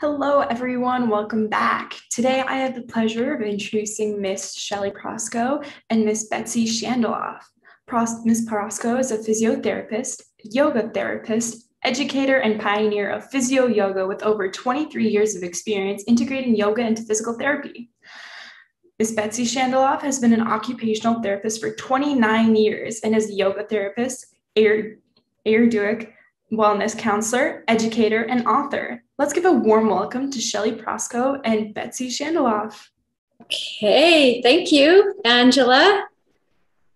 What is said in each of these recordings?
Hello, everyone. Welcome back. Today, I have the pleasure of introducing Miss Shelly Prosko and Miss Betsy Shandalov. Pros- Ms. Prosko is a physiotherapist, yoga therapist, educator, and pioneer of physio yoga with over 23 years of experience integrating yoga into physical therapy. Ms. Betsy Shandalov has been an occupational therapist for 29 years and is a yoga therapist, Ayurvedic wellness counselor, educator, and author. Let's give a warm welcome to Shelly Prosko and Betsy Shandalov. Okay, thank you, Angela.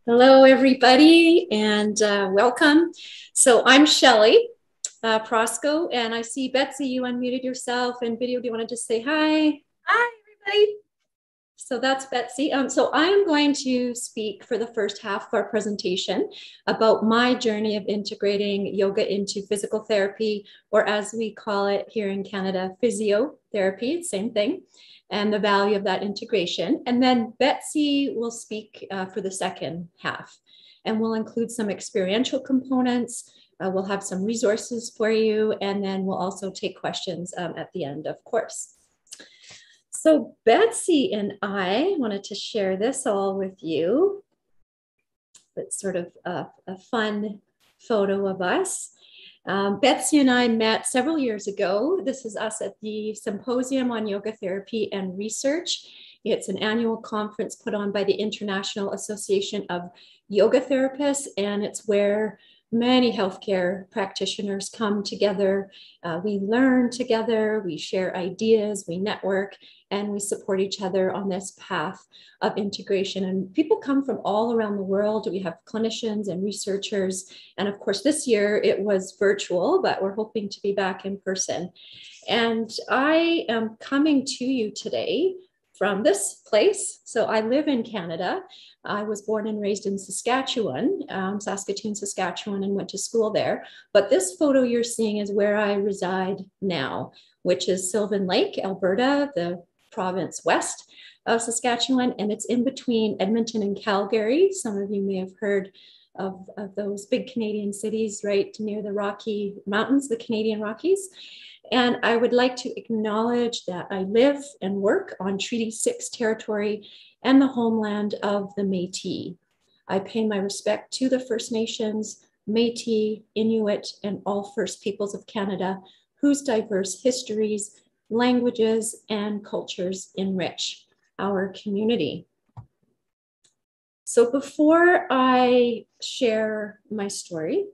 Hello, everybody, and uh, welcome. So I'm Shelly uh, Prosko, and I see Betsy, you unmuted yourself and video. Do you want to just say hi? Hi, everybody. So that's Betsy. Um, so I'm going to speak for the first half of our presentation about my journey of integrating yoga into physical therapy, or as we call it here in Canada, physiotherapy, same thing, and the value of that integration. And then Betsy will speak uh, for the second half, and we'll include some experiential components. Uh, we'll have some resources for you, and then we'll also take questions um, at the end, of course. So Betsy and I wanted to share this all with you. It's sort of a, a fun photo of us. Um, Betsy and I met several years ago. This is us at the Symposium on Yoga Therapy and Research. It's an annual conference put on by the International Association of Yoga Therapists, and it's where many healthcare practitioners come together. Uh, we learn together, we share ideas, we network, and we support each other on this path of integration. And people come from all around the world. We have clinicians and researchers. And of course, this year it was virtual, but we're hoping to be back in person. And I am coming to you today from this place. So I live in Canada. I was born and raised in Saskatchewan, um, Saskatoon, Saskatchewan, and went to school there. But this photo you're seeing is where I reside now, which is Sylvan Lake, Alberta, the province west of Saskatchewan, and it's in between Edmonton and Calgary. Some of you may have heard of, of those big Canadian cities right near the Rocky Mountains, the Canadian Rockies. And I would like to acknowledge that I live and work on Treaty 6 territory and the homeland of the Metis. I pay my respect to the First Nations, Metis, Inuit, and all First Peoples of Canada, whose diverse histories, languages, and cultures enrich our community. So before I share my story,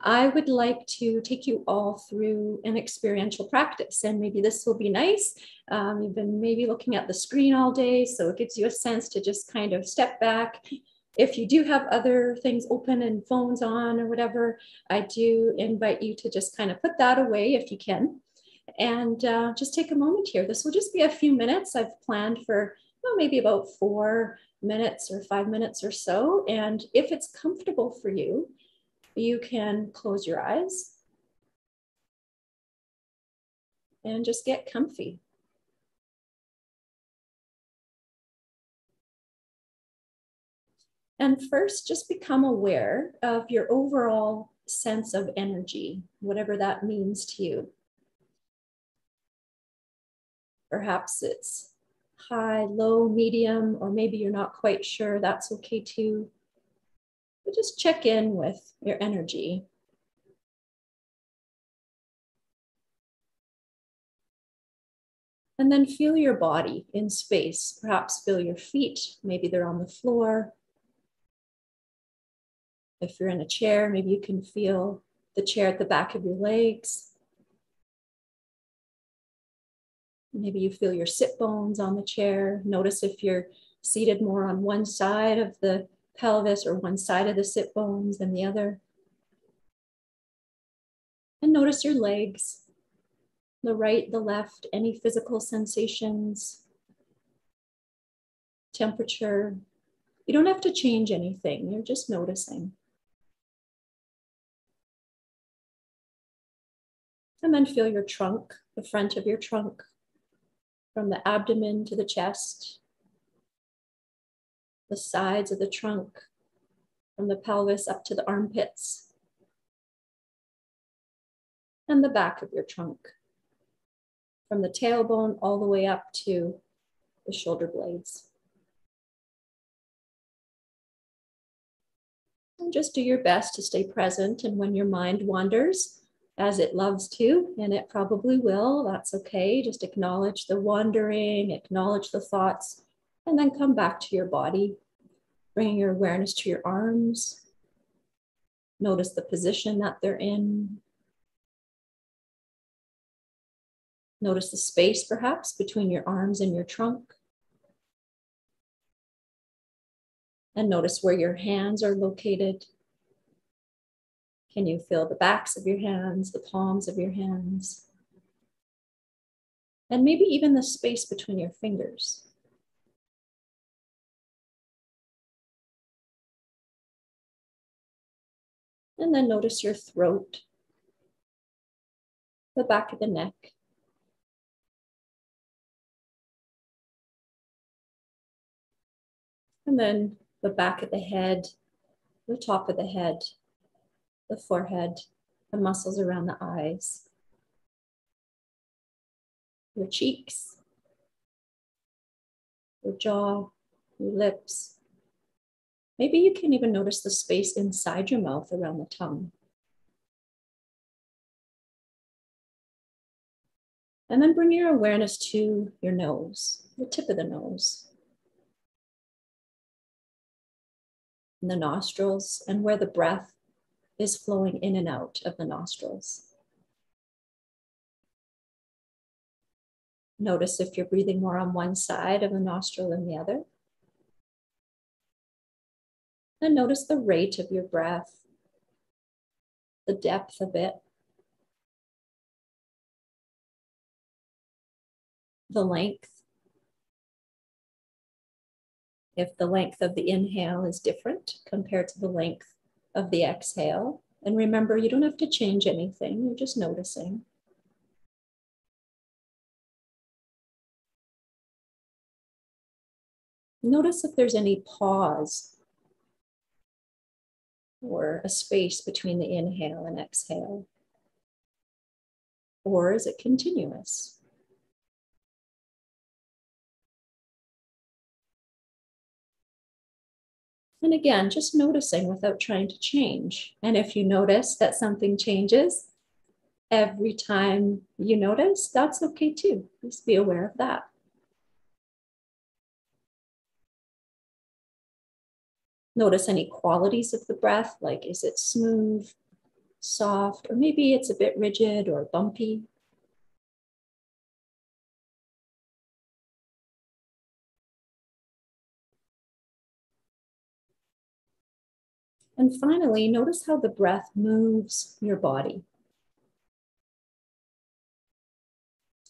I would like to take you all through an experiential practice. And maybe this will be nice. Um, you've been maybe looking at the screen all day, so it gives you a sense to just kind of step back. If you do have other things open and phones on or whatever, I do invite you to just kind of put that away if you can. And uh, just take a moment here. This will just be a few minutes. I've planned for well, maybe about four minutes or five minutes or so. And if it's comfortable for you, you can close your eyes and just get comfy. And first, just become aware of your overall sense of energy, whatever that means to you. Perhaps it's high, low, medium, or maybe you're not quite sure. That's okay too. But just check in with your energy. And then feel your body in space. Perhaps feel your feet. Maybe they're on the floor. If you're in a chair, maybe you can feel the chair at the back of your legs. Maybe you feel your sit bones on the chair. Notice if you're seated more on one side of the pelvis or one side of the sit bones than the other. And notice your legs, the right, the left, any physical sensations, temperature. You don't have to change anything, you're just noticing. And then feel your trunk, the front of your trunk, from the abdomen to the chest, the sides of the trunk, from the pelvis up to the armpits, and the back of your trunk, from the tailbone all the way up to the shoulder blades. And just do your best to stay present. And when your mind wanders, as it loves to, and it probably will, that's okay. Just acknowledge the wandering, acknowledge the thoughts, and then come back to your body, Bring your awareness to your arms. Notice the position that they're in. Notice the space perhaps between your arms and your trunk. And notice where your hands are located. Can you feel the backs of your hands, the palms of your hands? And maybe even the space between your fingers. And then notice your throat, the back of the neck. And then the back of the head, the top of the head, the forehead, the muscles around the eyes, your cheeks, your jaw, your lips. Maybe you can even notice the space inside your mouth around the tongue. And then bring your awareness to your nose, the tip of the nose. And the nostrils, and where the breath is flowing in and out of the nostrils. Notice if you're breathing more on one side of the nostril than the other. And notice the rate of your breath, the depth of it, the length. If the length of the inhale is different compared to the length of the exhale. And remember, you don't have to change anything, you're just noticing. Notice if there's any pause or a space between the inhale and exhale. Or is it continuous? And again, just noticing without trying to change. And if you notice that something changes every time you notice, that's okay too. Just be aware of that. Notice any qualities of the breath, like is it smooth, soft, or maybe it's a bit rigid or bumpy. And finally, notice how the breath moves your body.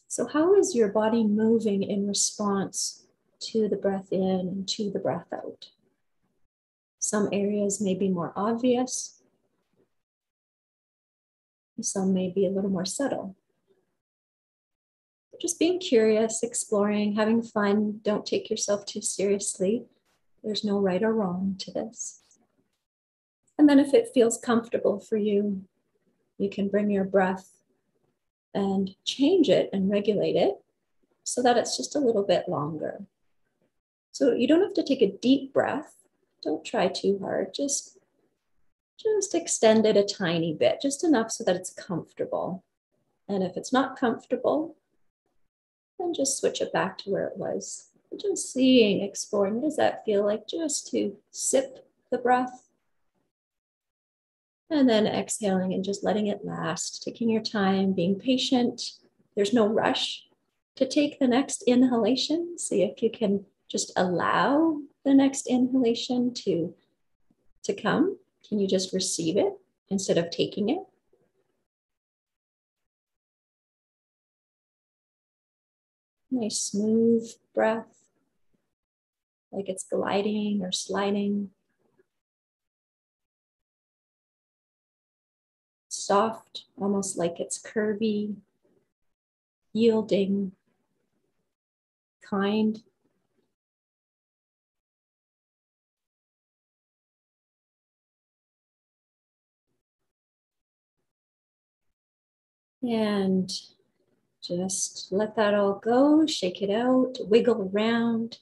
So, how is your body moving in response to the breath in and to the breath out? Some areas may be more obvious, some may be a little more subtle. Just being curious, exploring, having fun. Don't take yourself too seriously. There's no right or wrong to this. And then if it feels comfortable for you, you can bring your breath and change it and regulate it so that it's just a little bit longer. So you don't have to take a deep breath. Don't try too hard. Just just extend it a tiny bit, just enough so that it's comfortable. And if it's not comfortable, then just switch it back to where it was. Just seeing, exploring, what does that feel like just to sip the breath and then exhaling and just letting it last, taking your time, being patient. There's no rush to take the next inhalation. See if you can just allow the next inhalation to, to come. Can you just receive it instead of taking it? Nice smooth breath, like it's gliding or sliding. Soft, almost like it's curvy, yielding, kind. And Just let that all go, shake it out, wiggle around.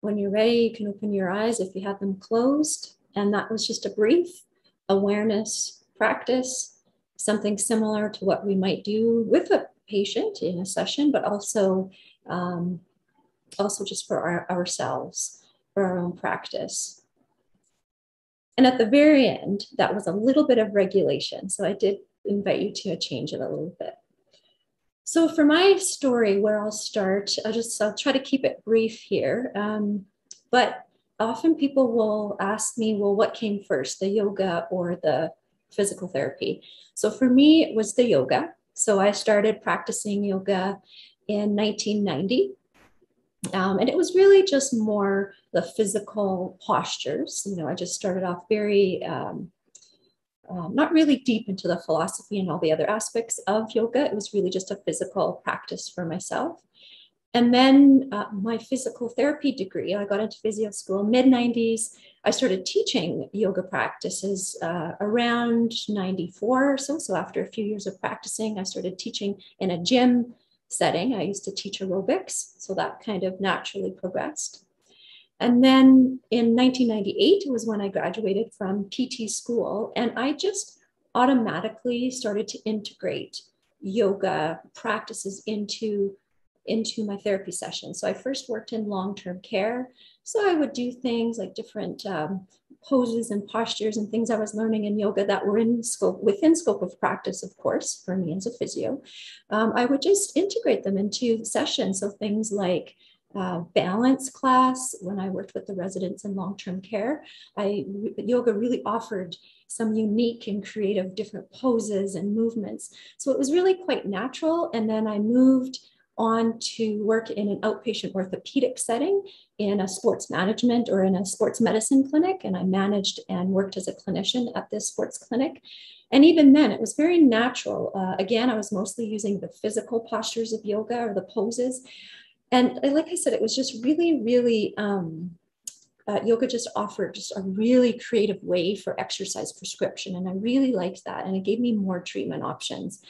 When you're ready, you can open your eyes if you have them closed. And that was just a brief awareness practice, something similar to what we might do with a patient in a session, but also, um, also just for our, ourselves, for our own practice. And at the very end, that was a little bit of regulation. So I did invite you to change it a little bit. So for my story, where I'll start, I'll just I'll try to keep it brief here. Um, but often people will ask me, well, what came first, the yoga or the physical therapy? So for me, it was the yoga. So I started practicing yoga in 1990. Um, and it was really just more the physical postures. You know, I just started off very um, um, not really deep into the philosophy and all the other aspects of yoga. It was really just a physical practice for myself. And then uh, my physical therapy degree, I got into physio school mid 90s. I started teaching yoga practices uh, around 94 or so. So after a few years of practicing, I started teaching in a gym setting. I used to teach aerobics. So that kind of naturally progressed. And then in 1998 was when I graduated from PT school, and I just automatically started to integrate yoga practices into into my therapy sessions. So I first worked in long-term care. So I would do things like different um, poses and postures and things I was learning in yoga that were in scope within scope of practice, of course, for me as a physio. Um, I would just integrate them into sessions. So things like uh, balance class when I worked with the residents in long-term care. I yoga really offered some unique and creative different poses and movements. So it was really quite natural. And then I moved on to work in an outpatient orthopedic setting in a sports management or in a sports medicine clinic. And I managed and worked as a clinician at this sports clinic. And even then, it was very natural. Uh, again, I was mostly using the physical postures of yoga or the poses. And like I said, it was just really, really, um, uh, yoga just offered just a really creative way for exercise prescription. And I really liked that. And it gave me more treatment options.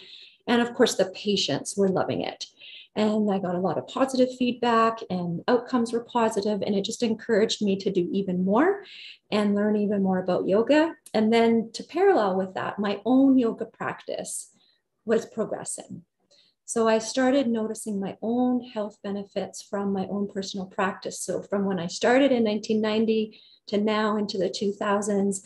And of course, the patients were loving it. And I got a lot of positive feedback, and outcomes were positive, and it just encouraged me to do even more and learn even more about yoga. And then to parallel with that, my own yoga practice was progressing. So I started noticing my own health benefits from my own personal practice. So from when I started in 1990 to now into the 2000s,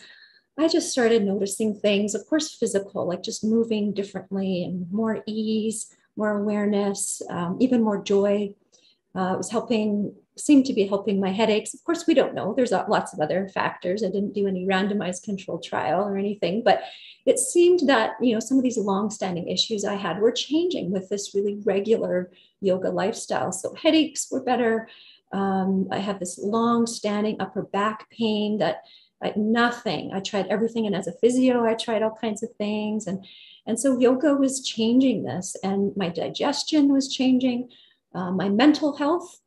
I just started noticing things, of course, physical, like just moving differently and more ease, more awareness, um, even more joy. Uh, it was helping, seemed to be helping my headaches. Of course, we don't know. There's lots of other factors. I didn't do any randomized control trial or anything, but it seemed that you know some of these long-standing issues I had were changing with this really regular yoga lifestyle. So headaches were better. Um, I had this long-standing upper back pain that I, nothing. I tried everything, and as a physio, I tried all kinds of things, and and so yoga was changing this, and my digestion was changing, uh, my mental health.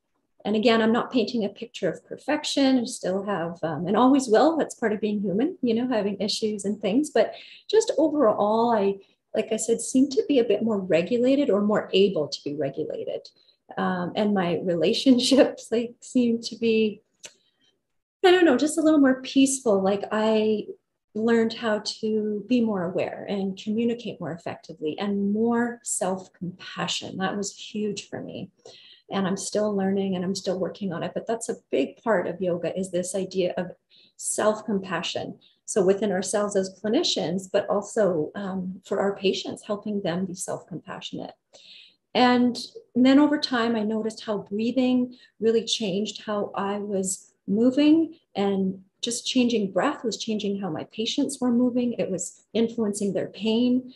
And again, I'm not painting a picture of perfection. I still have, um, and always will. That's part of being human, you know, having issues and things. But just overall, I, like I said, seem to be a bit more regulated or more able to be regulated. Um, and my relationships like seem to be I don't know, just a little more peaceful. Like I learned how to be more aware and communicate more effectively and more self compassion. That was huge for me. And I'm still learning and I'm still working on it. But that's a big part of yoga is this idea of self compassion. So within ourselves as clinicians, but also um, for our patients, helping them be self compassionate. And then over time, I noticed how breathing really changed how I was moving and just changing breath was changing how my patients were moving. It was influencing their pain.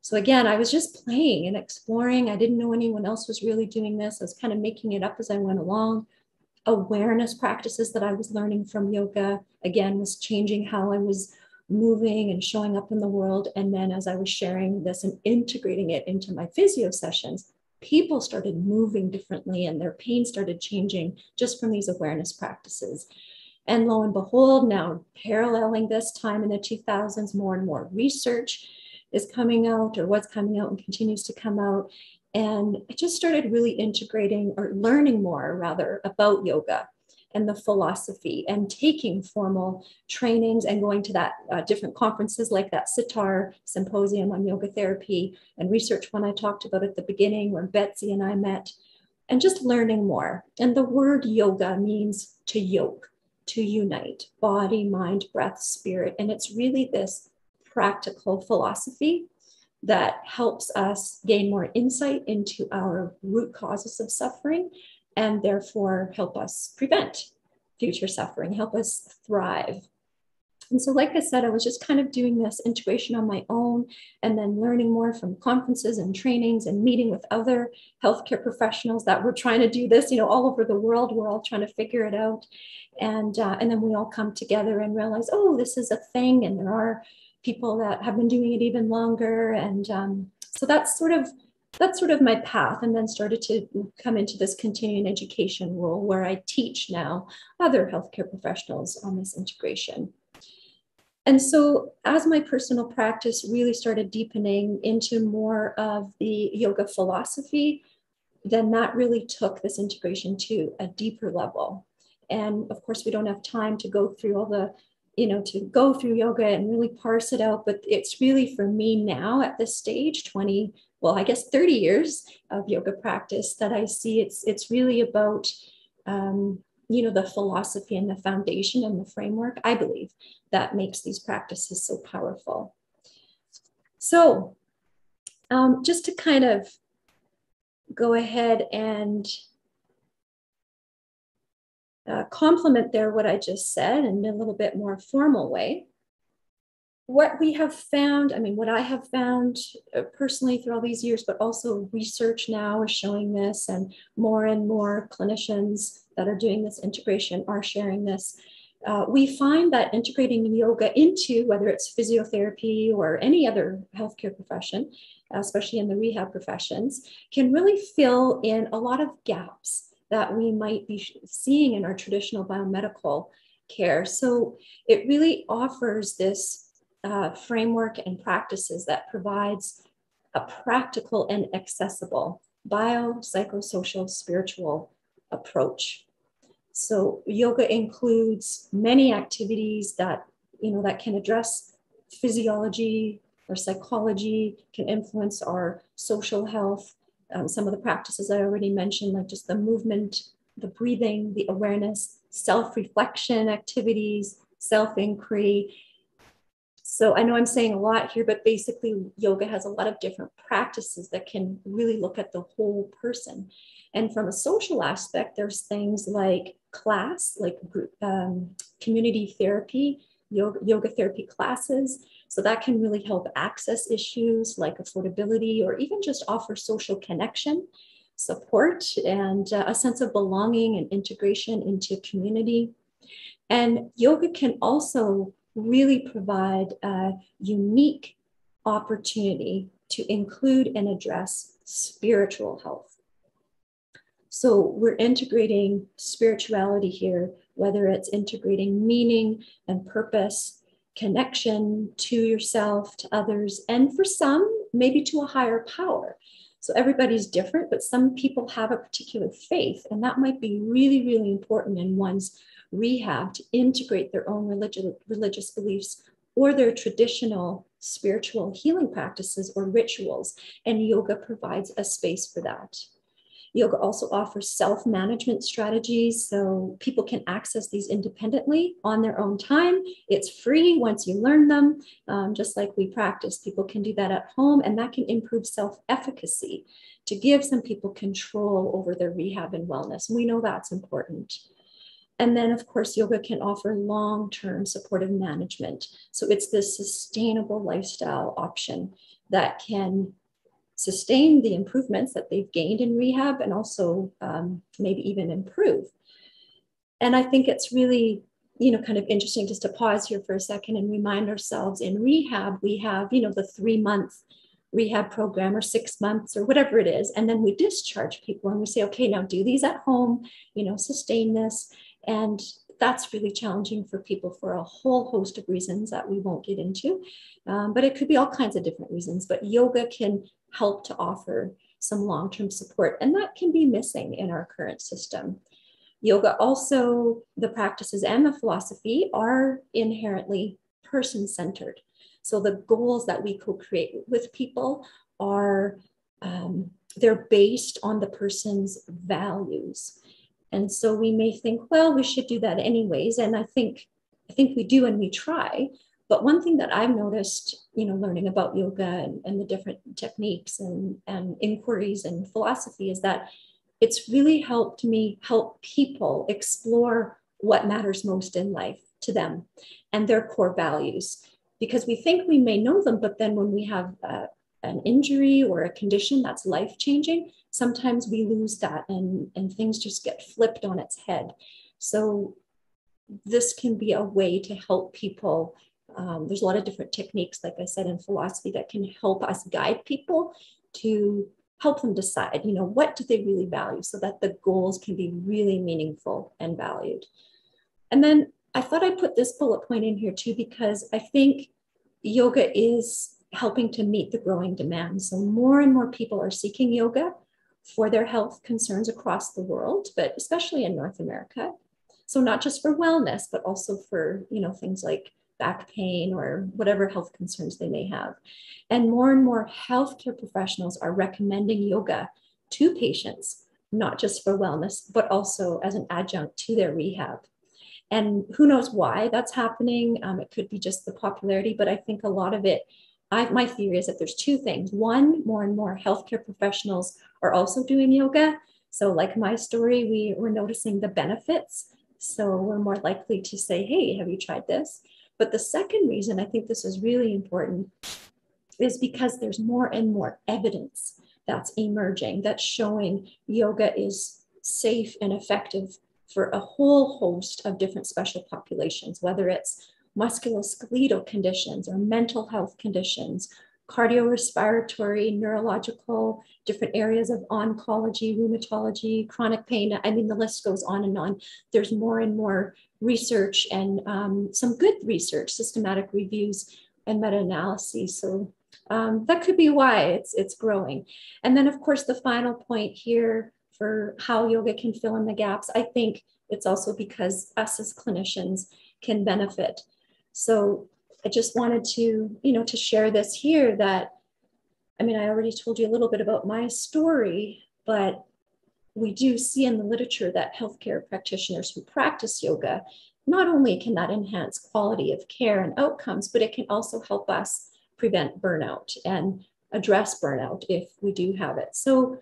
So again, I was just playing and exploring. I didn't know anyone else was really doing this. I was kind of making it up as I went along. Awareness practices that I was learning from yoga, again, was changing how I was moving and showing up in the world. And then as I was sharing this and integrating it into my physio sessions, people started moving differently and their pain started changing just from these awareness practices. And lo and behold, now paralleling this time in the 2000s, more and more research is coming out or what's coming out and continues to come out. And I just started really integrating or learning more, rather, about yoga and the philosophy and taking formal trainings and going to that uh, different conferences like that SYTAR symposium on yoga therapy and research one i talked about at the beginning where betsy and i met and just learning more. And the word yoga means to yoke to unite body mind breath spirit. And it's really this practical philosophy that helps us gain more insight into our root causes of suffering and therefore help us prevent future suffering, help us thrive. And so, like I said, I was just kind of doing this integration on my own and then learning more from conferences and trainings and meeting with other healthcare professionals that were trying to do this, you know, all over the world. We're all trying to figure it out. And, uh, and then we all come together and realize, oh, this is a thing. And there are people that have been doing it even longer. And um, so that's sort of that's sort of my path and then started to come into this continuing education role where I teach now other healthcare professionals on this integration. And so as my personal practice really started deepening into more of the yoga philosophy, then that really took this integration to a deeper level. And of course, we don't have time to go through all the, you know, to go through yoga and really parse it out. But it's really for me now at this stage, 20, well, I guess 30 years of yoga practice that I see it's it's really about um, you know the philosophy and the foundation and the framework I believe that makes these practices so powerful. So um, just to kind of go ahead and uh, complement there what I just said in a little bit more formal way what we have found, I mean, what I have found uh, personally through all these years, but also research now is showing this, and more and more clinicians that are doing this integration are sharing this. Uh, we find that integrating yoga into whether it's physiotherapy or any other healthcare profession, especially in the rehab professions, can really fill in a lot of gaps that we might be seeing in our traditional biomedical care. So it really offers this uh, framework and practices that provides a practical and accessible bio, psychosocial, spiritual approach. So yoga includes many activities that you know that can address physiology or psychology, can influence our social health. Um, some of the practices I already mentioned, like just the movement, the breathing, the awareness, self-reflection activities, self-inquiry, so I know I'm saying a lot here, but basically, yoga has a lot of different practices that can really look at the whole person. And from a social aspect, there's things like class, like um, community therapy, yoga, yoga therapy classes. So that can really help access issues like affordability or even just offer social connection, support, and uh, a sense of belonging and integration into community. And yoga can also really provide a unique opportunity to include and address spiritual health. So we're integrating spirituality here, whether it's integrating meaning and purpose, connection to yourself, to others, and for some, maybe to a higher power. So everybody's different, but some people have a particular faith, and that might be really, really important in one's rehab to integrate their own religious, religious beliefs or their traditional spiritual healing practices or rituals. And yoga provides a space for that. Yoga also offers self management strategies so people can access these independently on their own time. It's free once you learn them, um, just like we practice. People can do that at home, and that can improve self efficacy to give some people control over their rehab and wellness. We know that's important. And then, of course, yoga can offer long term supportive management. So it's this sustainable lifestyle option that can sustain the improvements that they've gained in rehab and also um, maybe even improve. And I think it's really, you know, kind of interesting just to pause here for a second and remind ourselves in rehab, we have, you know, the three month rehab program or six months or whatever it is. And then we discharge people and we say, okay, now do these at home, you know, sustain this. And that's really challenging for people for a whole host of reasons that we won't get into. Um, but it could be all kinds of different reasons. But yoga can help to offer some long term support. And that can be missing in our current system. Yoga also, the practices and the philosophy are inherently person centered. So the goals that we co create with people are. Um, they're based on the person's values and so we may think well we should do that anyways and i think i think we do and we try but one thing that I've noticed, you know, learning about yoga and, and the different techniques and, and inquiries and philosophy is that it's really helped me help people explore what matters most in life to them and their core values. Because we think we may know them, but then when we have uh, an injury or a condition that's life changing, sometimes we lose that and, and things just get flipped on its head. So, this can be a way to help people um, there's a lot of different techniques, like I said, in philosophy that can help us guide people to help them decide, you know, what do they really value so that the goals can be really meaningful and valued. And then I thought I'd put this bullet point in here too, because I think yoga is helping to meet the growing demand. So more and more people are seeking yoga for their health concerns across the world, but especially in North America. So not just for wellness, but also for, you know, things like back pain or whatever health concerns they may have. And more and more healthcare professionals are recommending yoga to patients, not just for wellness, but also as an adjunct to their rehab. And who knows why that's happening? Um, it could be just the popularity, but I think a lot of it, I, my theory is that there's two things. One, more and more healthcare professionals are also doing yoga. So, like my story, we were noticing the benefits. So, we're more likely to say, Hey, have you tried this? But the second reason I think this is really important is because there's more and more evidence that's emerging that's showing yoga is safe and effective for a whole host of different special populations, whether it's musculoskeletal conditions or mental health conditions cardiorespiratory, neurological, different areas of oncology, rheumatology, chronic pain. I mean, the list goes on and on. There's more and more research and um, some good research, systematic reviews and meta-analyses. So um, that could be why it's it's growing. And then, of course, the final point here for how yoga can fill in the gaps, I think it's also because us as clinicians can benefit. So I just wanted to, you know, to share this here that, I mean, I already told you a little bit about my story, but we do see in the literature that healthcare practitioners who practice yoga, not only can that enhance quality of care and outcomes, but it can also help us prevent burnout and address burnout if we do have it. So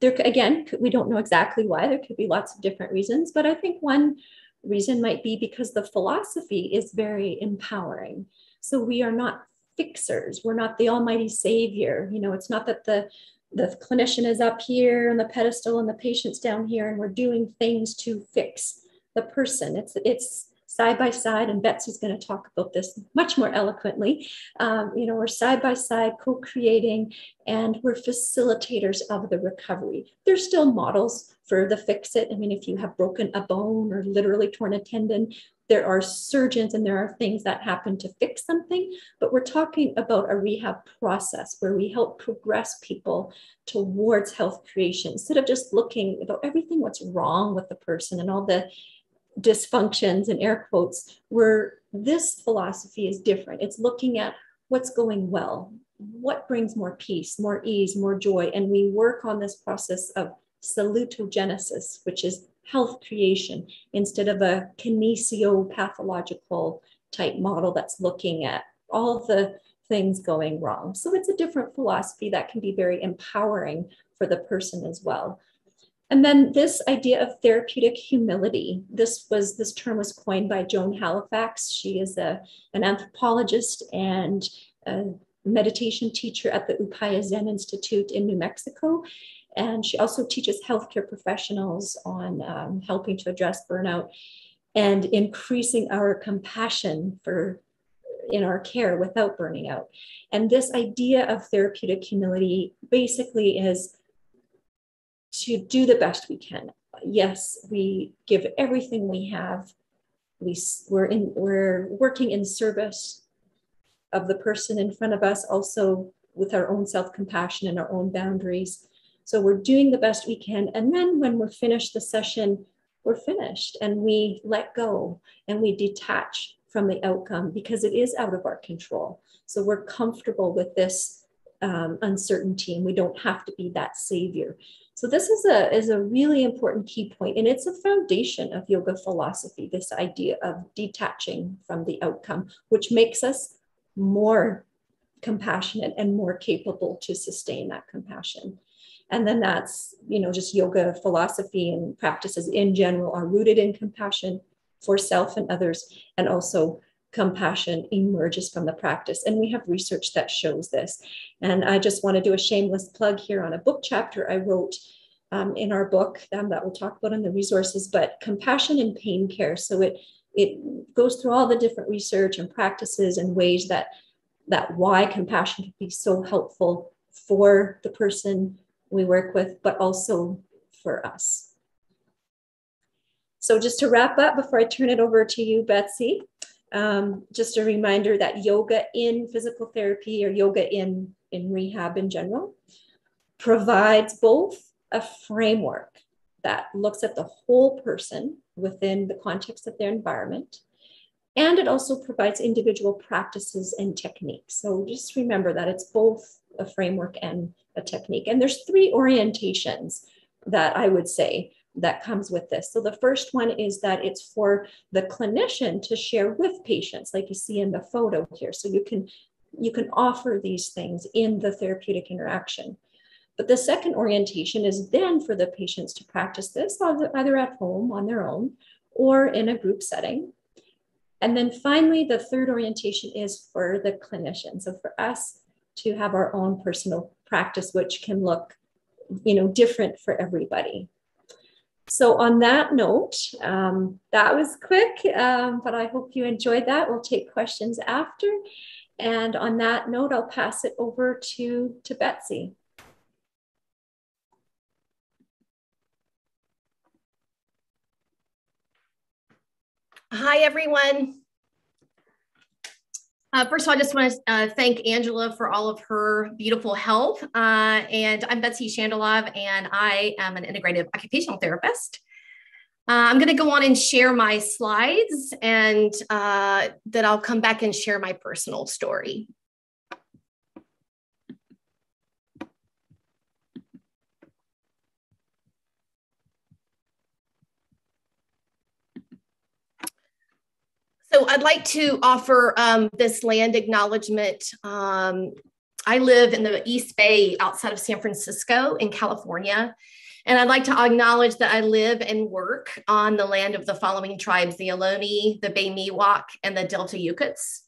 there again, we don't know exactly why. There could be lots of different reasons, but I think one reason might be because the philosophy is very empowering. So we are not fixers. We're not the almighty savior. You know, it's not that the the clinician is up here on the pedestal and the patient's down here and we're doing things to fix the person. It's it's side by side, and Betsy's going to talk about this much more eloquently. Um, you know, we're side by side co-creating, and we're facilitators of the recovery. There's still models for the fix it. I mean, if you have broken a bone or literally torn a tendon, there are surgeons and there are things that happen to fix something, but we're talking about a rehab process where we help progress people towards health creation instead of just looking about everything what's wrong with the person and all the dysfunctions and air quotes where this philosophy is different. It's looking at what's going well what brings more peace more ease more joy. And we work on this process of salutogenesis which is health creation instead of a kinesio-pathological type model that's looking at all the things going wrong. So it's a different philosophy that can be very empowering for the person as well and then this idea of therapeutic humility. This was this term was coined by Joan Halifax. She is a, an anthropologist and a meditation teacher at the Upaya Zen Institute in New Mexico. And she also teaches healthcare professionals on um, helping to address burnout and increasing our compassion for in our care without burning out. And this idea of therapeutic humility basically is to do the best we can. Yes, we give everything we have. We, we're, in, we're working in service of the person in front of us, also with our own self compassion and our own boundaries. So we're doing the best we can. And then when we're finished the session, we're finished and we let go and we detach from the outcome because it is out of our control. So we're comfortable with this um, uncertainty and we don't have to be that savior. So this is a, is a really important key point and it's a foundation of yoga philosophy, this idea of detaching from the outcome, which makes us more compassionate and more capable to sustain that compassion. And then that's, you know, just yoga philosophy and practices in general are rooted in compassion for self and others, and also compassion emerges from the practice. And we have research that shows this. And I just want to do a shameless plug here on a book chapter I wrote um, in our book um, that we'll talk about in the resources, but compassion in pain care. So it it goes through all the different research and practices and ways that that why compassion can be so helpful for the person we work with, but also for us. So just to wrap up before I turn it over to you, Betsy, um, just a reminder that yoga in physical therapy or yoga in, in rehab in general provides both a framework that looks at the whole person within the context of their environment. And it also provides individual practices and techniques. So just remember that it's both a framework and a technique. And there's three orientations that I would say that comes with this. So the first one is that it's for the clinician to share with patients, like you see in the photo here. So you can you can offer these things in the therapeutic interaction. But the second orientation is then for the patients to practice this either at home on their own or in a group setting. And then finally, the third orientation is for the clinician. So for us to have our own personal practice, which can look, you know, different for everybody. So on that note, um, that was quick, um, but I hope you enjoyed that. We'll take questions after. And on that note, I'll pass it over to, to Betsy. Hi, everyone. Uh, first of all, I just want to uh, thank Angela for all of her beautiful help. Uh, and I'm Betsy Shandalov, and I am an integrative occupational therapist. Uh, I'm going to go on and share my slides, and uh, then I'll come back and share my personal story. So I'd like to offer um, this land acknowledgement. Um, I live in the East Bay outside of San Francisco in California. And I'd like to acknowledge that I live and work on the land of the following tribes, the Ohlone, the Bay Miwok, and the Delta Yokuts.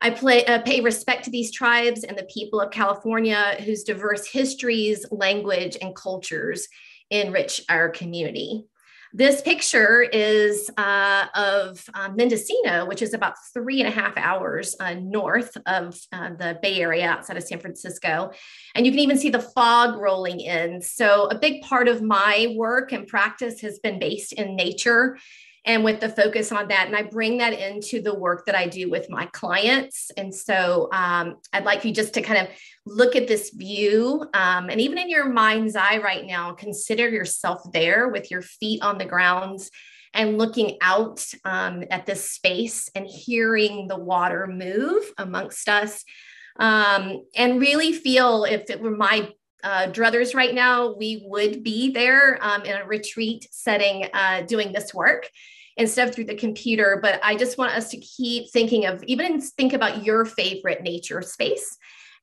I play, uh, pay respect to these tribes and the people of California whose diverse histories, language, and cultures enrich our community. This picture is uh, of um, Mendocino, which is about three and a half hours uh, north of uh, the Bay Area outside of San Francisco. And you can even see the fog rolling in. So, a big part of my work and practice has been based in nature and with the focus on that. And I bring that into the work that I do with my clients. And so um, I'd like you just to kind of look at this view. Um, and even in your mind's eye right now, consider yourself there with your feet on the ground and looking out um, at this space and hearing the water move amongst us. Um, and really feel if it were my uh, druthers right now, we would be there um, in a retreat setting uh, doing this work instead of through the computer. But I just want us to keep thinking of even think about your favorite nature space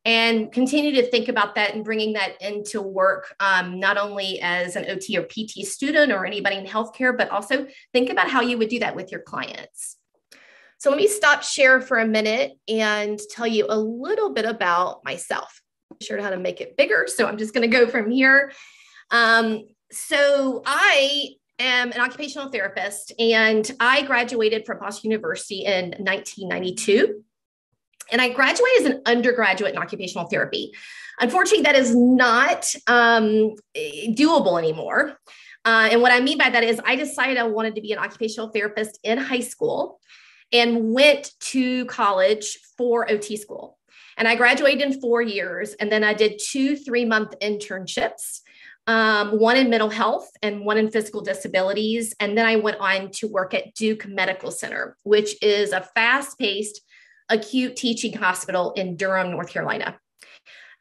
and continue to think about that and bringing that into work, um, not only as an OT or PT student or anybody in healthcare, but also think about how you would do that with your clients. So let me stop share for a minute and tell you a little bit about myself. I'm sure how to make it bigger. So I'm just going to go from here. Um, so I am an occupational therapist and I graduated from Boston University in 1992. And I graduated as an undergraduate in occupational therapy. Unfortunately, that is not um, doable anymore. Uh, and what I mean by that is, I decided I wanted to be an occupational therapist in high school and went to college for OT school. And I graduated in four years. And then I did two three month internships, um, one in mental health and one in physical disabilities. And then I went on to work at Duke Medical Center, which is a fast paced acute teaching hospital in Durham, North Carolina.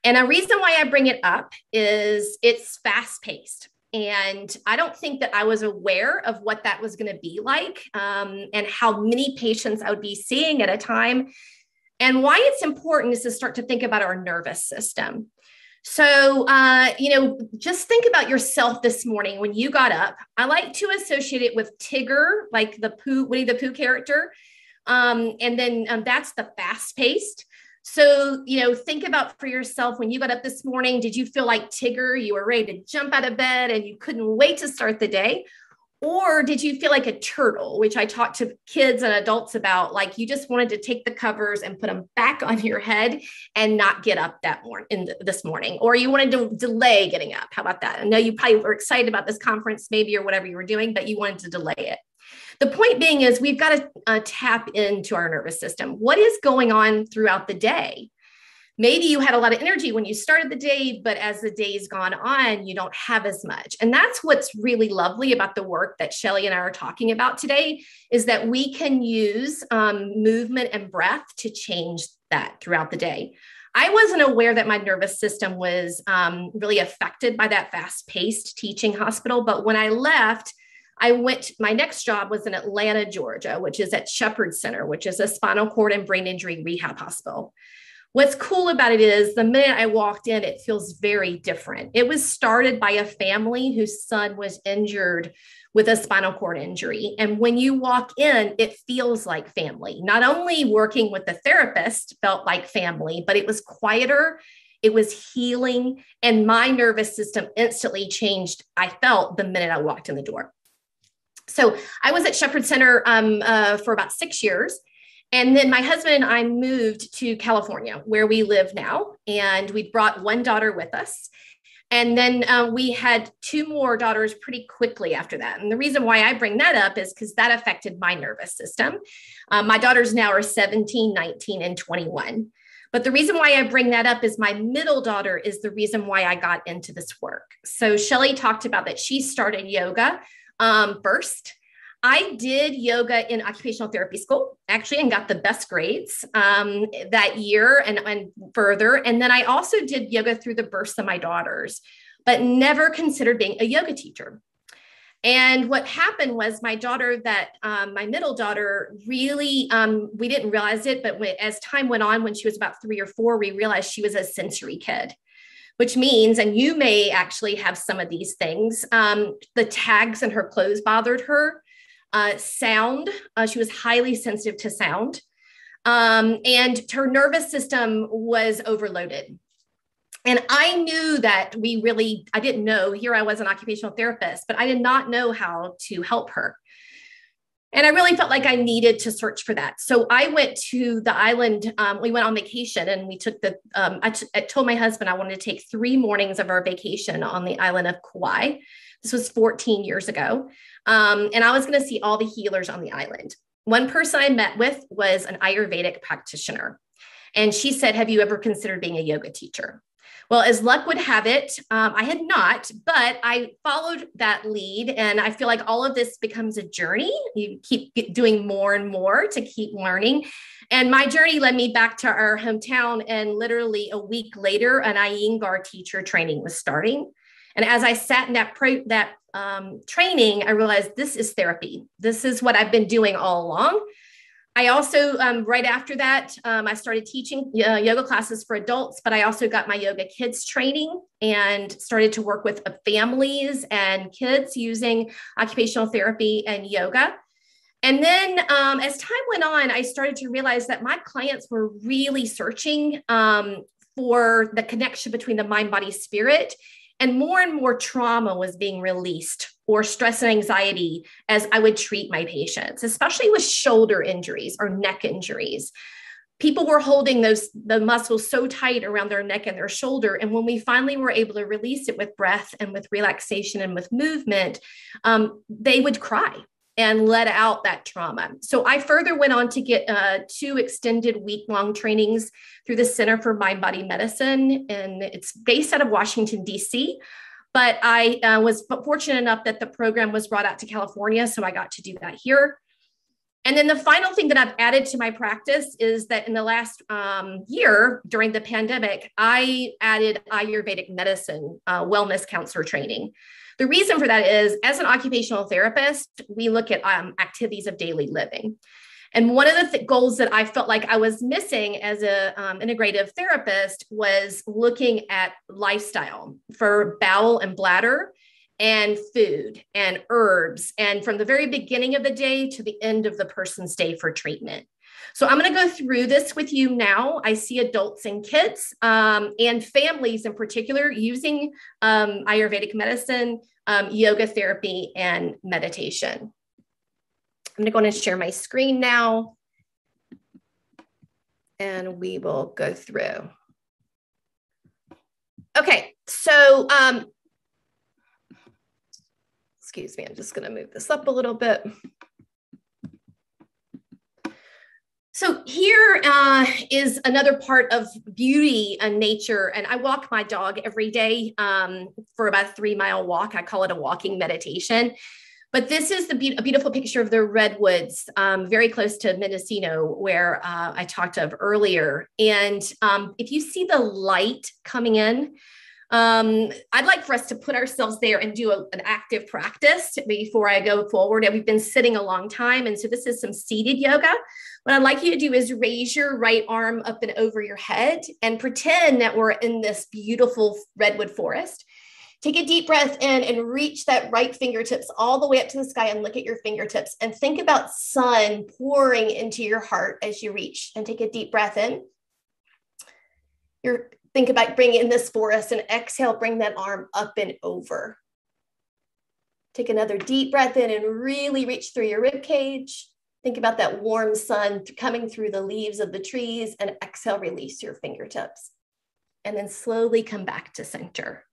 And a reason why I bring it up is it's fast paced. And I don't think that I was aware of what that was going to be like um, and how many patients I would be seeing at a time. And why it's important is to start to think about our nervous system. So, uh, you know, just think about yourself this morning when you got up. I like to associate it with Tigger, like the Pooh, Winnie the Pooh character. Um, and then um, that's the fast paced. So, you know, think about for yourself when you got up this morning, did you feel like Tigger? You were ready to jump out of bed and you couldn't wait to start the day? Or did you feel like a turtle, which I talk to kids and adults about? Like you just wanted to take the covers and put them back on your head and not get up that morning in this morning, or you wanted to delay getting up. How about that? I know you probably were excited about this conference, maybe or whatever you were doing, but you wanted to delay it. The point being is we've got to uh, tap into our nervous system. What is going on throughout the day? Maybe you had a lot of energy when you started the day, but as the day's gone on, you don't have as much. And that's what's really lovely about the work that Shelly and I are talking about today is that we can use um, movement and breath to change that throughout the day. I wasn't aware that my nervous system was um, really affected by that fast paced teaching hospital. But when I left, I went, my next job was in Atlanta, Georgia, which is at Shepherd Center, which is a spinal cord and brain injury rehab hospital. What's cool about it is the minute I walked in, it feels very different. It was started by a family whose son was injured with a spinal cord injury. And when you walk in, it feels like family. Not only working with the therapist felt like family, but it was quieter, it was healing, and my nervous system instantly changed. I felt the minute I walked in the door. So I was at Shepherd Center um, uh, for about six years. And then my husband and I moved to California, where we live now. And we brought one daughter with us. And then uh, we had two more daughters pretty quickly after that. And the reason why I bring that up is because that affected my nervous system. Um, my daughters now are 17, 19, and 21. But the reason why I bring that up is my middle daughter is the reason why I got into this work. So Shelly talked about that she started yoga um, first. I did yoga in occupational therapy school actually and got the best grades um, that year and, and further. And then I also did yoga through the births of my daughters, but never considered being a yoga teacher. And what happened was my daughter, that um, my middle daughter, really, um, we didn't realize it, but when, as time went on, when she was about three or four, we realized she was a sensory kid which means, and you may actually have some of these things, um, the tags in her clothes bothered her. Uh, sound, uh, she was highly sensitive to sound. Um, and her nervous system was overloaded. And I knew that we really, I didn't know, here I was an occupational therapist, but I did not know how to help her. And I really felt like I needed to search for that. So I went to the island. Um, we went on vacation and we took the, um, I, t- I told my husband I wanted to take three mornings of our vacation on the island of Kauai. This was 14 years ago. Um, and I was going to see all the healers on the island. One person I met with was an Ayurvedic practitioner. And she said, Have you ever considered being a yoga teacher? Well, as luck would have it, um, I had not, but I followed that lead. And I feel like all of this becomes a journey. You keep doing more and more to keep learning. And my journey led me back to our hometown. And literally a week later, an Iyengar teacher training was starting. And as I sat in that, pra- that um, training, I realized this is therapy. This is what I've been doing all along. I also, um, right after that, um, I started teaching uh, yoga classes for adults, but I also got my yoga kids training and started to work with uh, families and kids using occupational therapy and yoga. And then um, as time went on, I started to realize that my clients were really searching um, for the connection between the mind, body, spirit and more and more trauma was being released or stress and anxiety as I would treat my patients, especially with shoulder injuries or neck injuries. People were holding those the muscles so tight around their neck and their shoulder. And when we finally were able to release it with breath and with relaxation and with movement, um, they would cry and let out that trauma. So I further went on to get uh, two extended week long trainings through the Center for Mind Body Medicine, and it's based out of Washington, D.C. But I uh, was fortunate enough that the program was brought out to California, so I got to do that here. And then the final thing that I've added to my practice is that in the last um, year during the pandemic, I added Ayurvedic medicine uh, wellness counselor training. The reason for that is as an occupational therapist, we look at um, activities of daily living. And one of the th- goals that I felt like I was missing as a um, integrative therapist was looking at lifestyle for bowel and bladder and food and herbs, and from the very beginning of the day to the end of the person's day for treatment. So I'm going to go through this with you now. I see adults and kids um, and families in particular using um, Ayurvedic medicine, um, yoga therapy, and meditation. I'm going to share my screen now, and we will go through. Okay, so um, excuse me, I'm just gonna move this up a little bit. So here uh, is another part of beauty and nature. And I walk my dog every day um, for about a three mile walk. I call it a walking meditation. But this is the be- a beautiful picture of the redwoods, um, very close to Mendocino, where uh, I talked of earlier. And um, if you see the light coming in, um, I'd like for us to put ourselves there and do a, an active practice before I go forward. And we've been sitting a long time. And so this is some seated yoga. What I'd like you to do is raise your right arm up and over your head and pretend that we're in this beautiful redwood forest. Take a deep breath in and reach that right fingertips all the way up to the sky and look at your fingertips and think about sun pouring into your heart as you reach and take a deep breath in. Your think about bringing in this forest and exhale, bring that arm up and over. Take another deep breath in and really reach through your rib cage. Think about that warm sun coming through the leaves of the trees and exhale, release your fingertips. And then slowly come back to center.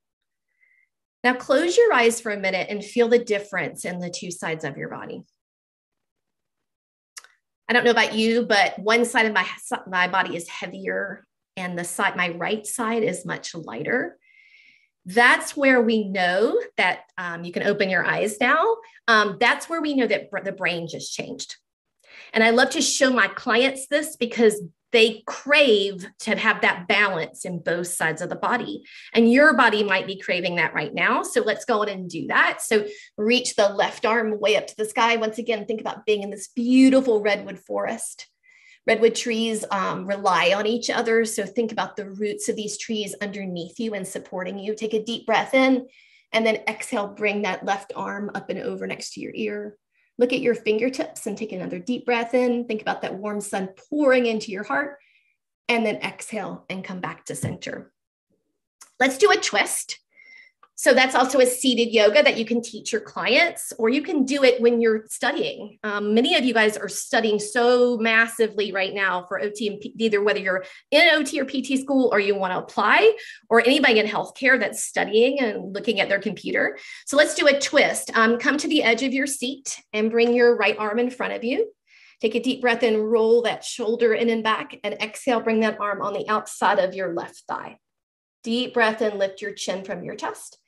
Now close your eyes for a minute and feel the difference in the two sides of your body. I don't know about you, but one side of my, my body is heavier and the side, my right side is much lighter. That's where we know that um, you can open your eyes now. Um, that's where we know that the brain just changed. And I love to show my clients this because they crave to have that balance in both sides of the body. And your body might be craving that right now. So let's go ahead and do that. So reach the left arm way up to the sky. Once again, think about being in this beautiful redwood forest. Redwood trees um, rely on each other. So think about the roots of these trees underneath you and supporting you. Take a deep breath in and then exhale, bring that left arm up and over next to your ear. Look at your fingertips and take another deep breath in. Think about that warm sun pouring into your heart and then exhale and come back to center. Let's do a twist. So that's also a seated yoga that you can teach your clients, or you can do it when you're studying. Um, many of you guys are studying so massively right now for OT and P- either whether you're in OT or PT school or you want to apply, or anybody in healthcare that's studying and looking at their computer. So let's do a twist. Um, come to the edge of your seat and bring your right arm in front of you. Take a deep breath and roll that shoulder in and back, and exhale, bring that arm on the outside of your left thigh. Deep breath and lift your chin from your chest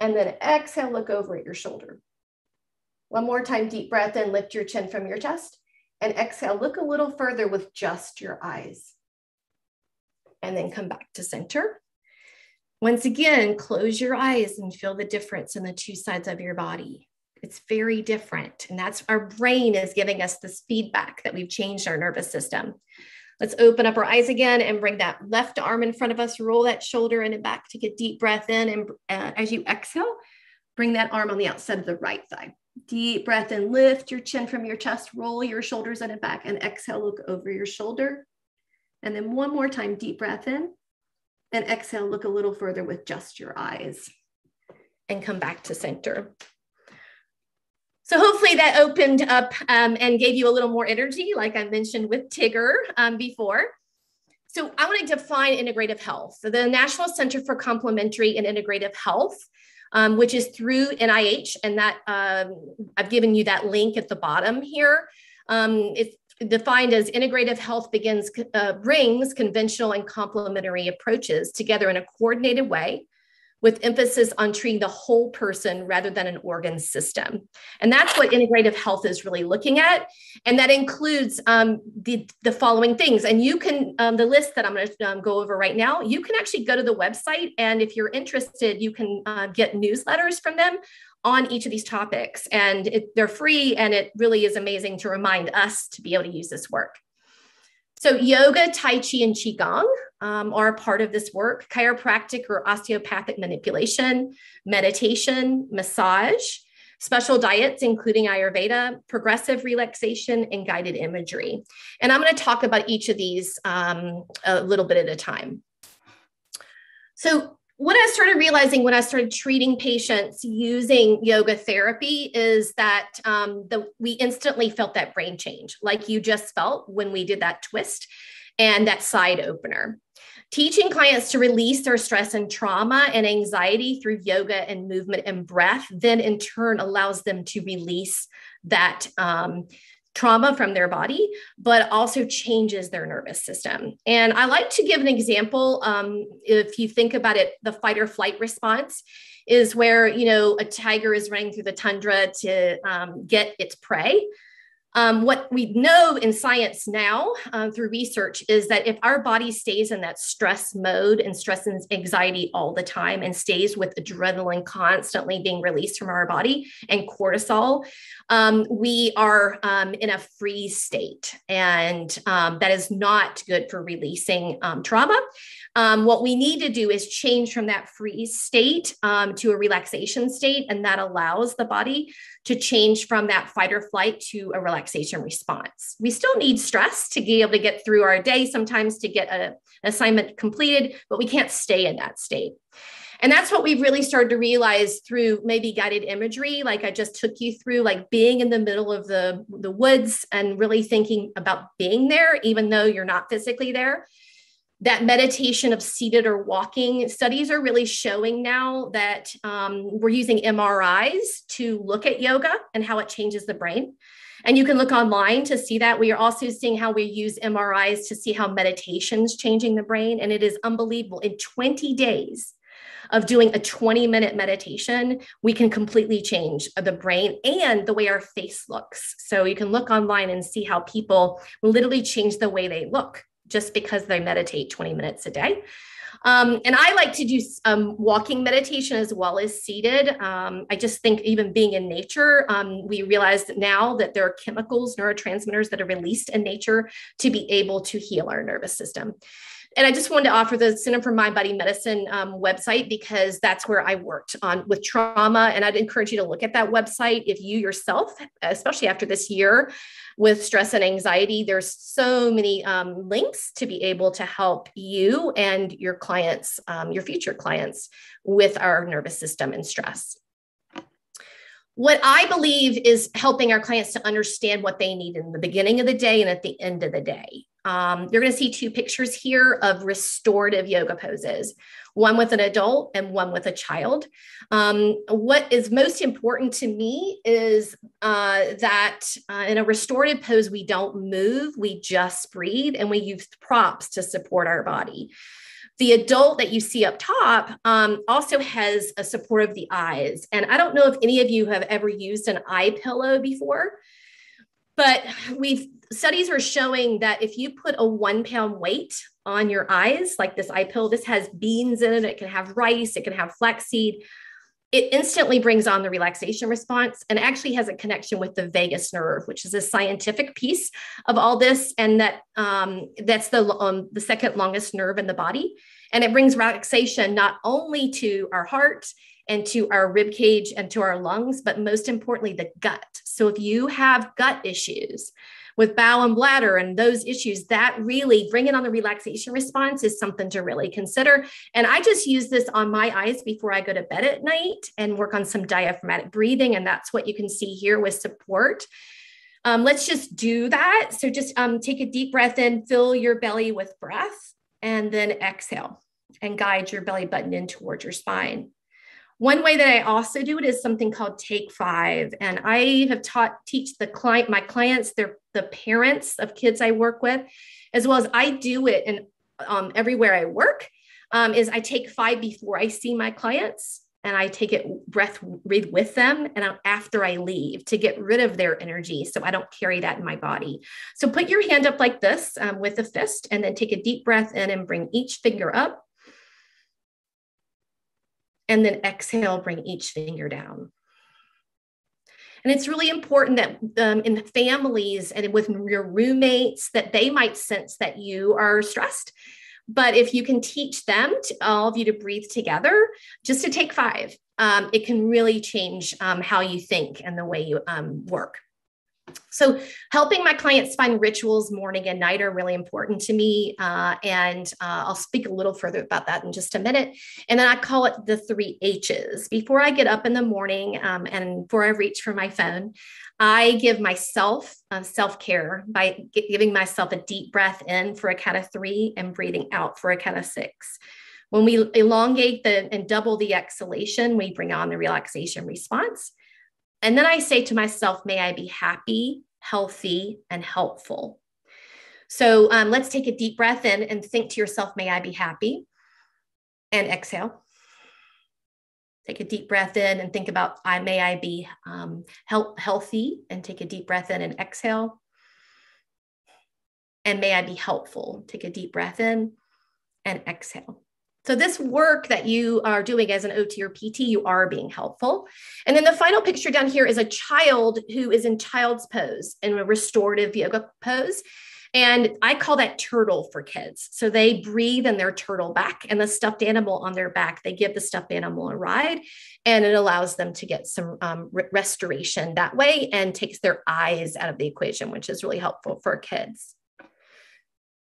and then exhale, look over at your shoulder. One more time, deep breath in, lift your chin from your chest. And exhale, look a little further with just your eyes. And then come back to center. Once again, close your eyes and feel the difference in the two sides of your body. It's very different. And that's our brain is giving us this feedback that we've changed our nervous system. Let's open up our eyes again and bring that left arm in front of us, roll that shoulder in and back, take a deep breath in. And uh, as you exhale, bring that arm on the outside of the right thigh. Deep breath in, lift your chin from your chest, roll your shoulders in and back, and exhale, look over your shoulder. And then one more time, deep breath in, and exhale, look a little further with just your eyes, and come back to center. So hopefully that opened up um, and gave you a little more energy, like I mentioned with Tigger um, before. So I want to define integrative health. So the National Center for Complementary and Integrative Health um, which is through NIH. And that um, I've given you that link at the bottom here. Um, it's defined as integrative health begins, uh, brings conventional and complementary approaches together in a coordinated way with emphasis on treating the whole person rather than an organ system. And that's what integrative health is really looking at. And that includes um, the, the following things. And you can, um, the list that I'm going to um, go over right now, you can actually go to the website. And if you're interested, you can uh, get newsletters from them on each of these topics. And it, they're free. And it really is amazing to remind us to be able to use this work. So, yoga, Tai Chi, and Qigong um, are part of this work chiropractic or osteopathic manipulation, meditation, massage, special diets, including Ayurveda, progressive relaxation, and guided imagery. And I'm going to talk about each of these um, a little bit at a time. So, what I started realizing when I started treating patients using yoga therapy is that um, the, we instantly felt that brain change, like you just felt when we did that twist and that side opener. Teaching clients to release their stress and trauma and anxiety through yoga and movement and breath, then in turn allows them to release that um, trauma from their body, but also changes their nervous system. And I like to give an example. Um, if you think about it, the fight or flight response is where, you know, a tiger is running through the tundra to um, get its prey. Um, what we know in science now um, through research is that if our body stays in that stress mode and stress and anxiety all the time and stays with adrenaline constantly being released from our body and cortisol, um, we are um, in a freeze state. And um, that is not good for releasing um, trauma. what we need to do is change from that freeze state to a relaxation state, and that allows the body to change from that fight or flight to a relaxation response. We still need stress to be able to get through our day, sometimes to get a, an assignment completed, but we can't stay in that state. And that's what we've really started to realize through maybe guided imagery, like I just took you through, like being in the middle of the, the woods and really thinking about being there, even though you're not physically there that meditation of seated or walking studies are really showing now that um, we're using MRIs to look at yoga and how it changes the brain. And you can look online to see that. We are also seeing how we use MRIs to see how meditation is changing the brain. And it is unbelievable. In 20 days of doing a 20 minute meditation, we can completely change the brain and the way our face looks. So you can look online and see how people literally change the way they look just because they meditate 20 minutes a day. Um, and I like to do um, walking meditation as well as seated. Um, I just think even being in nature, um, we realize that now that there are chemicals, neurotransmitters that are released in nature to be able to heal our nervous system. And I just wanted to offer the Center for Mind Body Medicine um, website because that's where I worked on with trauma. And I'd encourage you to look at that website if you yourself, especially after this year with stress and anxiety, there's so many um, links to be able to help you and your clients, um, your future clients, with our nervous system and stress what I believe is helping our clients to understand what they need in the beginning of the day and at the end of the day. Um, you're going to see two pictures here of restorative yoga poses, one with an adult and one with a child. Um, what is most important to me is uh, that uh, in a restorative pose, we don't move, we just breathe, and we use props to support our body. The adult that you see up top um, also has a support of the eyes. And I don't know if any of you have ever used an eye pillow before, but we've studies are showing that if you put a one pound weight on your eyes, like this eye pill, this has beans in it, it can have rice, it can have flaxseed. It instantly brings on the relaxation response and actually has a connection with the vagus nerve, which is a scientific piece of all this, and that um, that's the um, the second longest nerve in the body, and it brings relaxation not only to our heart and to our rib cage and to our lungs, but most importantly, the gut. So if you have gut issues, with bowel and bladder and those issues, that really bringing on the relaxation response is something to really consider. And I just use this on my eyes before I go to bed at night and work on some diaphragmatic breathing. And that's what you can see here with support. Um, let's just do that. So just um, take a deep breath in, fill your belly with breath, and then exhale and guide your belly button in towards your spine. One way that I also do it is something called Take Five, and I have taught teach the client my clients, their the parents of kids I work with, as well as I do it and um, everywhere I work. Um, is I take five before I see my clients and I take it breath breathe with them and after I leave to get rid of their energy so I don't carry that in my body. So put your hand up like this um, with a fist and then take a deep breath in and bring each finger up and then exhale, bring each finger down. And it's really important that um, in families and with your roommates that they might sense that you are stressed. But if you can teach them, to, all of you to breathe together, just to take five, um, it can really change um, how you think and the way you um, work. So, helping my clients find rituals morning and night are really important to me. Uh, and uh, I'll speak a little further about that in just a minute. And then I call it the three H's. Before I get up in the morning um, and before I reach for my phone, I give myself uh, self care by giving myself a deep breath in for a count of three and breathing out for a count of six. When we elongate the and double the exhalation, we bring on the relaxation response. And then I say to myself, may I be happy, healthy, and helpful. So um, let's take a deep breath in and think to yourself, may I be happy? And exhale. Take a deep breath in and think about, I may I be um, health, healthy, and take a deep breath in and exhale. And may I be helpful. Take a deep breath in and exhale. So, this work that you are doing as an OT or PT, you are being helpful. And then the final picture down here is a child who is in child's pose in a restorative yoga pose. And I call that turtle for kids. So they breathe in their turtle back and the stuffed animal on their back. They give the stuffed animal a ride and it allows them to get some um, re- restoration that way and takes their eyes out of the equation, which is really helpful for kids.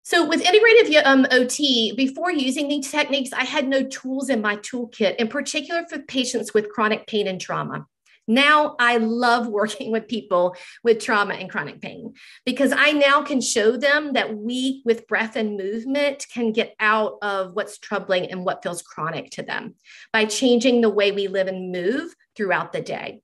So with integrative um, OT, before using these techniques, I had no tools in my toolkit, in particular for patients with chronic pain and trauma. Now I love working with people with trauma and chronic pain because I now can show them that we, with breath and movement, can get out of what's troubling and what feels chronic to them by changing the way we live and move throughout the day.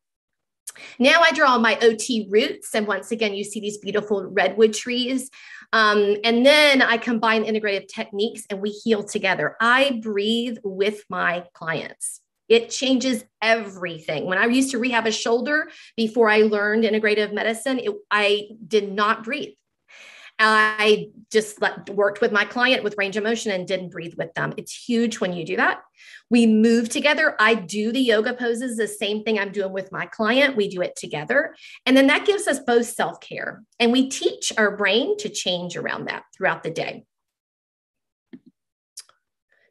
Now I draw my OT roots, and once again, you see these beautiful redwood trees. Um, and then I combine integrative techniques and we heal together. I breathe with my clients. It changes everything. When I used to rehab a shoulder before I learned integrative medicine, it, I did not breathe. I just let, worked with my client with range of motion and didn't breathe with them. It's huge when you do that. We move together. I do the yoga poses, the same thing I'm doing with my client. We do it together. And then that gives us both self care. And we teach our brain to change around that throughout the day.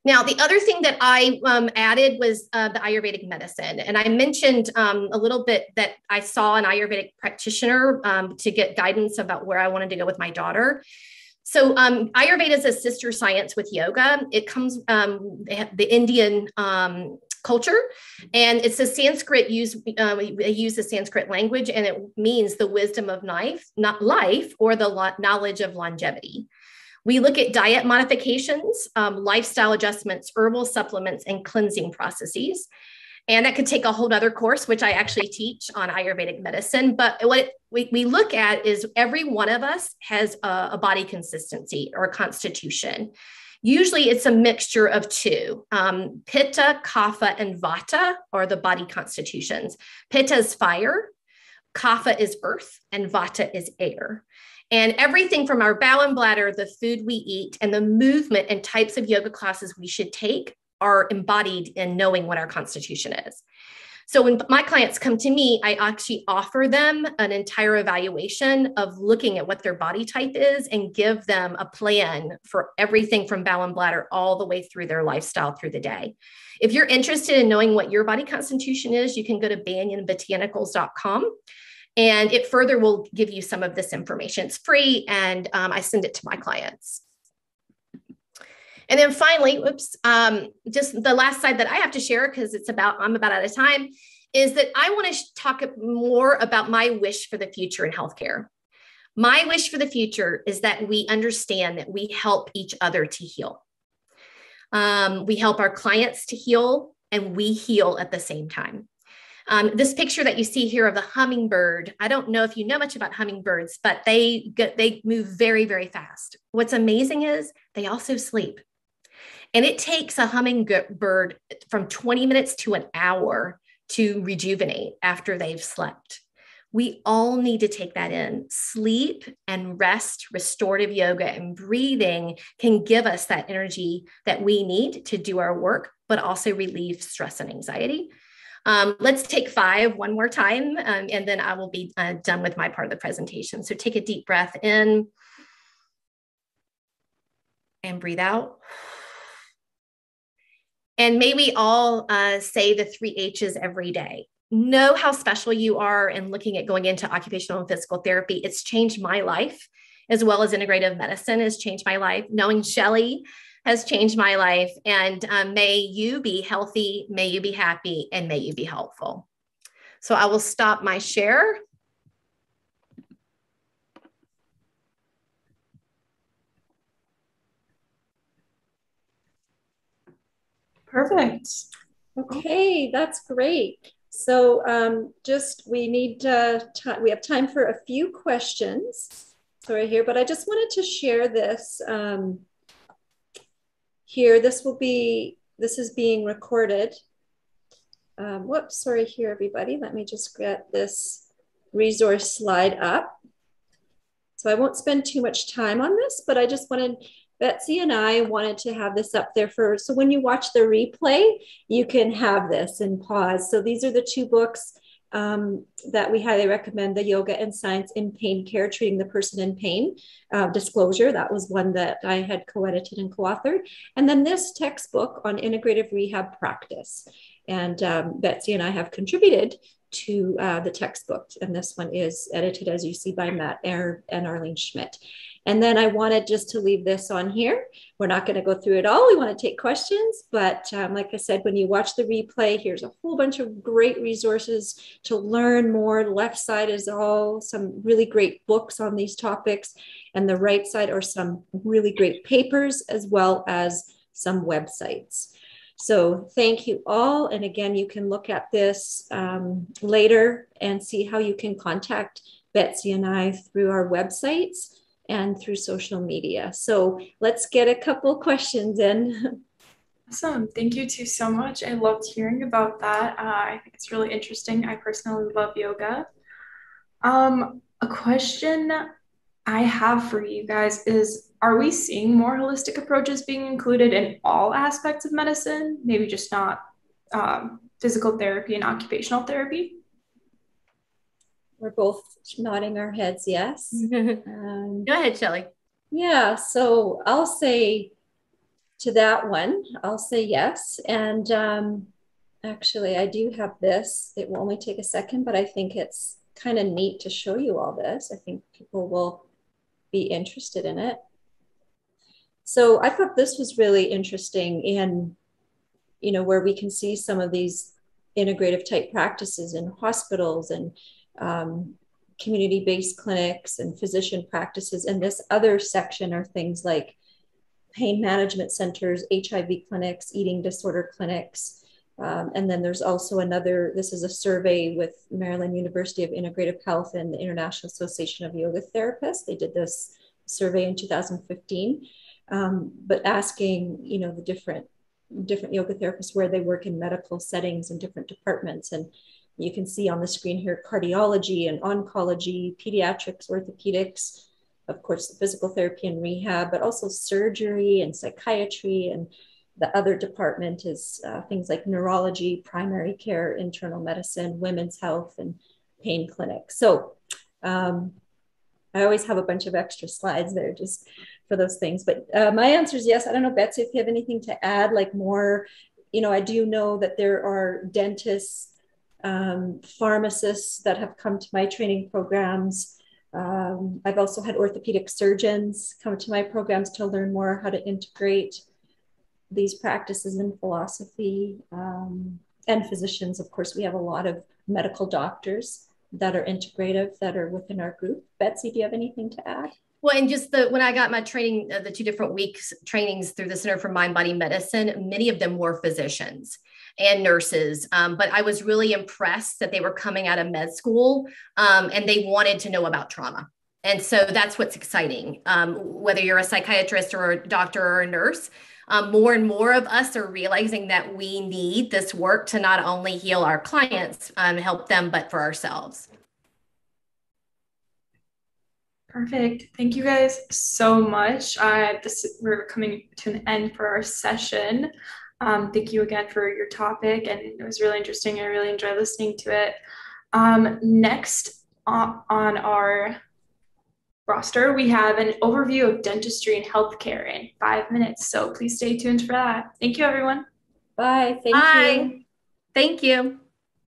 Now, the other thing that I um, added was uh, the Ayurvedic medicine. And I mentioned um, a little bit that I saw an Ayurvedic practitioner um, to get guidance about where I wanted to go with my daughter. So, um, Ayurveda is a sister science with yoga. It comes um, the Indian um, culture, and it's a Sanskrit use. Uh, they use the Sanskrit language, and it means the wisdom of life, not life, or the lo- knowledge of longevity. We look at diet modifications, um, lifestyle adjustments, herbal supplements, and cleansing processes. And that could take a whole other course, which I actually teach on Ayurvedic medicine. But what we, we look at is every one of us has a, a body consistency or a constitution. Usually it's a mixture of two. Um, pitta, kapha, and vata are the body constitutions. Pitta is fire, kapha is earth, and vata is air. And everything from our bowel and bladder, the food we eat, and the movement and types of yoga classes we should take are embodied in knowing what our constitution is. So when my clients come to me, I actually offer them an entire evaluation of looking at what their body type is and give them a plan for everything from bowel and bladder all the way through their lifestyle through the day. If you're interested in knowing what your body constitution is, you can go to banyanbotanicals.com and it further will give you some of this information. It's free and um, I send it to my clients. And then finally, whoops, um, just the last slide that I have to share because it's about, I'm about out of time, is that I want to talk more about my wish for the future in healthcare. My wish for the future is that we understand that we help each other to heal. Um, we help our clients to heal and we heal at the same time. Um, this picture that you see here of the hummingbird, I don't know if you know much about hummingbirds, but they they move very, very fast. What's amazing is they also sleep. And it takes a hummingbird from 20 minutes to an hour to rejuvenate after they've slept. We all need to take that in. Sleep and rest, restorative yoga, and breathing can give us that energy that we need to do our work, but also relieve stress and anxiety. Um, let's take five one more time, um, and then I will be uh, done with my part of the presentation. So take a deep breath in and breathe out. And may we all uh, say the three H's every day. Know how special you are and looking at going into occupational and physical therapy. It's changed my life, as well as integrative medicine has changed my life. Knowing Shelly has changed my life. And um, may you be healthy, may you be happy, and may you be helpful. So I will stop my share. Perfect. Okay, that's great. So um, just we need uh. We have time for a few questions. Sorry here, but I just wanted to share this. Um, here. This will be, this is being recorded. Um, whoops, sorry here, everybody. Let me just get this resource slide up. So I won't spend too much time on this, but I just wanted, Betsy and I wanted to have this up there for, so when you watch the replay, you can have this and pause. So these are the two books um, that we highly recommend the yoga and science in pain care treating the person in pain uh, disclosure. That was one that i had co-edited and co-authored. And then this textbook on integrative rehab practice. And um, betsy and i have contributed to uh, the textbook. And this one is edited as you see by matt Ayer and arlene Schmid and then I wanted just to leave this on here. We're not going to go through it all. We want to take questions. But um, like I said, when you watch the replay, here's a whole bunch of great resources to learn more. Left side is all some really great books on these topics. And the right side are some really great papers as well as some websites. So thank you all. And again, you can look at this um, later and see how you can contact Betsy and I through our websites and through social media. So let's get a couple questions in. Awesome. Thank you two so much. I loved hearing about that. Uh, I think it's really interesting. I personally love yoga. Um, a question I have for you guys is Are we seeing more holistic approaches being included in all aspects of medicine? Maybe just not um, physical therapy and occupational therapy? We're both nodding our heads, yes. um, Go ahead, Shelly. Yeah, so I'll say to that one, I'll say yes. And um, actually, I do have this. It will only take a second, but I think it's kind of neat to show you all this. I think people will be interested in it. So I thought this was really interesting in, you know, where we can see some of these integrative type practices in hospitals and um, community based clinics and physician practices. And this other section are things like pain management centers, HIV clinics, eating disorder clinics. Um, and then there's also another, this is a survey with Maryland University of Integrative Health and the International Association of Yoga Therapists. They did this survey in 2015, um, but asking, you know, the different different yoga therapists where they work in medical settings and different departments. And you can see on the screen here cardiology and oncology, pediatrics, orthopedics, of course, the physical therapy and rehab, but also surgery and psychiatry. And the other department is uh, things like neurology, primary care, internal medicine, women's health, and pain clinics. So um, I always have a bunch of extra slides there just for those things. But uh, my answer is yes. I don't know, Betsy, if you have anything to add, like more, you know, I do know that there are dentists um, pharmacists that have come to my training programs. Um, I've also had orthopedic surgeons come to my programs to learn more how to integrate these practices in philosophy. Um, and physicians, of course, we have a lot of medical doctors that are integrative that are within our group. Betsy, do you have anything to add? Well, and just the when I got my training, uh, the two different weeks trainings through the Center for Mind Body Medicine, many of them were physicians. And nurses. Um, but I was really impressed that they were coming out of med school um, and they wanted to know about trauma. And so that's what's exciting. Um, whether you're a psychiatrist or a doctor or a nurse, um, more and more of us are realizing that we need this work to not only heal our clients, um, help them, but for ourselves. Perfect. Thank you guys so much. Uh, this we're coming to an end for our session. Um, thank you again for your topic, and it was really interesting. I really enjoyed listening to it. Um, next on, on our roster, we have an overview of dentistry and healthcare in five minutes. So please stay tuned for that. Thank you, everyone. Bye. Thank Bye. you. Thank you.